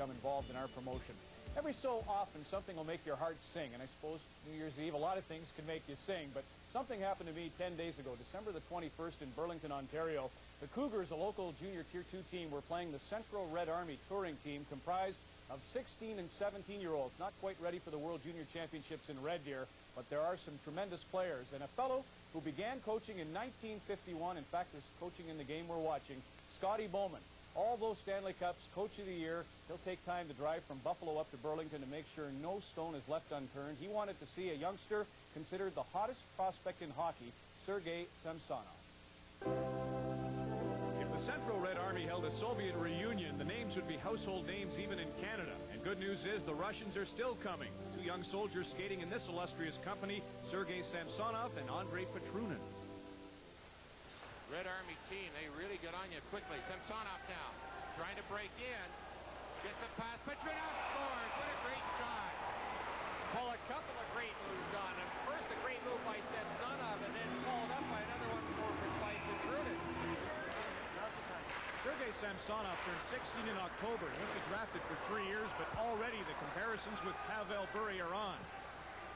become involved in our promotion. Every so often, something will make your heart sing, and I suppose New Year's Eve, a lot of things can make you sing, but something happened to me 10 days ago, December the 21st in Burlington, Ontario. The Cougars, a local junior Tier 2 team, were playing the Central Red Army touring team comprised of 16 and 17-year-olds, not quite ready for the World Junior Championships in Red Deer, but there are some tremendous players. And a fellow who began coaching in 1951, in fact, is coaching in the game we're watching, Scotty Bowman all those Stanley Cups, Coach of the Year. He'll take time to drive from Buffalo up to Burlington to make sure no stone is left unturned. He wanted to see a youngster considered the hottest prospect in hockey, Sergei Samsonov. If the Central Red Army held a Soviet reunion, the names would be household names even in Canada. And good news is the Russians are still coming. Two young soldiers skating in this illustrious company, Sergei Samsonov and Andrei Petrunin. Red Army team, they really get on quickly. Samsonov now trying to break in. Gets a pass. Petrunin scores. What a great shot. Well, a couple of great moves on him. First, a great move by Samsonov, and then followed up by another one for by Petrunin. Sergei Samsonov turned 16 in October. He won't be drafted for three years, but already the comparisons with Pavel Bure are on.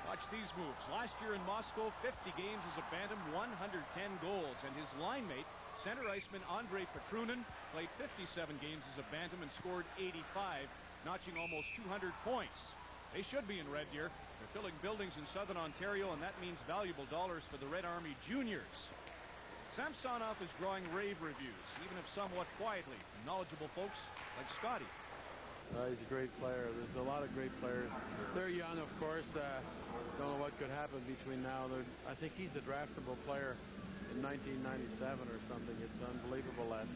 Watch these moves. Last year in Moscow, 50 games as a Bantam, 110 goals. And his line mate, center iceman Andre Petrunin, played 57 games as a Bantam and scored 85, notching almost 200 points. They should be in Red Deer. They're filling buildings in southern Ontario, and that means valuable dollars for the Red Army juniors. Samsonov is drawing rave reviews, even if somewhat quietly, from knowledgeable folks like Scotty. Uh, he's a great player. There's a lot of great players. They're young, of course. Uh, don't know what could happen between now. They're, I think he's a draftable player in 1997 or something. It's unbelievable that,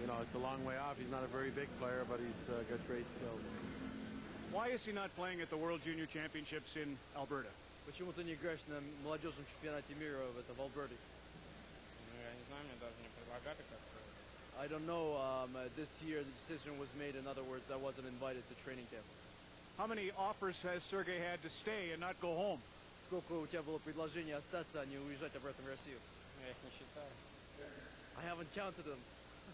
you know, it's a long way off. He's not a very big player, but he's uh, got great skills. Why is he not playing at the World Junior Championships in Alberta? Почему ты не играешь на молодежном чемпионате мира в этом в Алберте? Ну, я не знаю, мне даже не предлагали как-то. I don't know. Um, uh, this year the decision was made. In other words, I wasn't invited to training camp. How many offers has Sergey had to stay and not go home? Сколько у тебя было предложений остаться, а не уезжать обратно в Россию? Я их не считаю. I haven't counted them.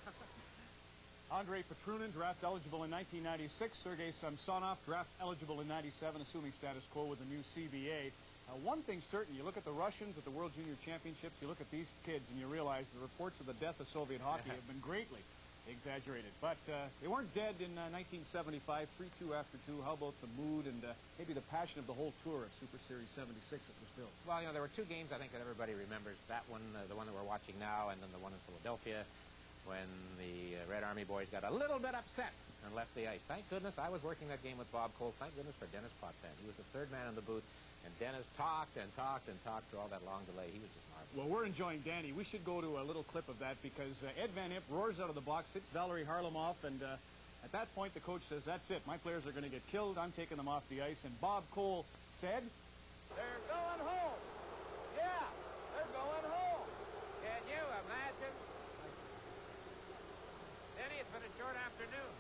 Andrei Petrunin, draft eligible in 1996. Sergei Samsonov, draft eligible in 97, assuming status quo with the new CBA. Uh, one thing certain, you look at the Russians at the World Junior Championships, you look at these kids, and you realize the reports of the death of Soviet hockey have been greatly exaggerated. But uh, they weren't dead in uh, 1975, 3-2 after 2. How about the mood and uh, maybe the passion of the whole tour of Super Series 76 that was built? Well, you know, there were two games I think that everybody remembers. That one, uh, the one that we're watching now, and then the one in Philadelphia when the uh, Red Army boys got a little bit upset and left the ice. Thank goodness I was working that game with Bob Cole. Thank goodness for Denis Potvin. He was the third man in the booth. And Denis talked and talked and talked through all that long delay. He was just marvelous. Well, we're enjoying Danny. We should go to a little clip of that because uh, Ed Van Impe roars out of the box, hits Valeri Kharlamov, and uh, at that point the coach says, that's it. My players are going to get killed. I'm taking them off the ice. And Bob Cole said, They're going home. Yeah, they're going home. Can you imagine? Denny, it's been a short afternoon.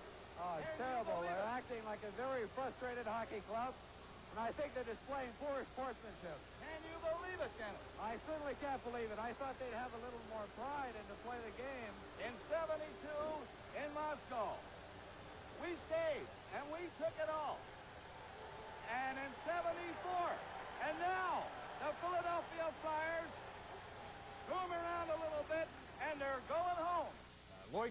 Oh, it's terrible. They're acting like a very frustrated hockey club. And I think they're displaying poor sportsmanship. Can you believe it, Kenneth? I certainly can't believe it. I thought they'd have a little more pride and to play the game. In 72, in Moscow, we stayed, and we took it all. And in 74, and now, the Philadelphia Flyers zoom around a little bit, and they're going home.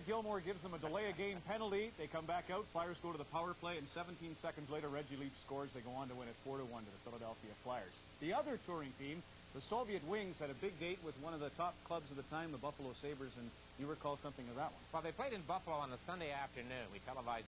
Gilmour gives them a delay a game penalty. They come back out. Flyers go to the power play, and 17 seconds later, Reggie Leach scores. They go on to win it 4 to 1 to the Philadelphia Flyers. The other touring team, the Soviet Wings, had a big date with one of the top clubs of the time, the Buffalo Sabres, and you recall something of that one. Well, they played in Buffalo on a Sunday afternoon. We televised